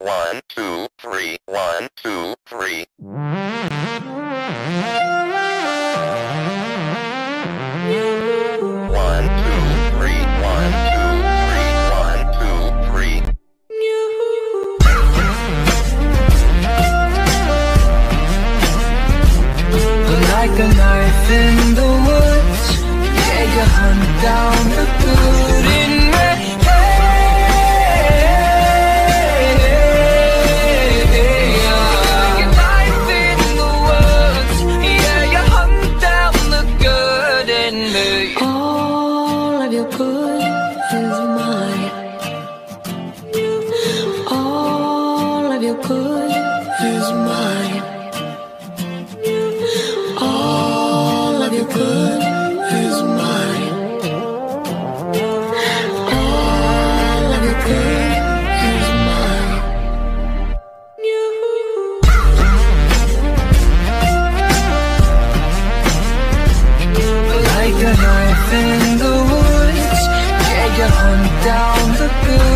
One, two, three, one, two, three. One, two, three, one, two, three, one, two, three. Like a knife in the woods Yeah, you hunt down in me All of your good is mine. All of your good is mine. All of your good is mine. All of your good Take a knife in the woods, Yeah, you hunt down the bill.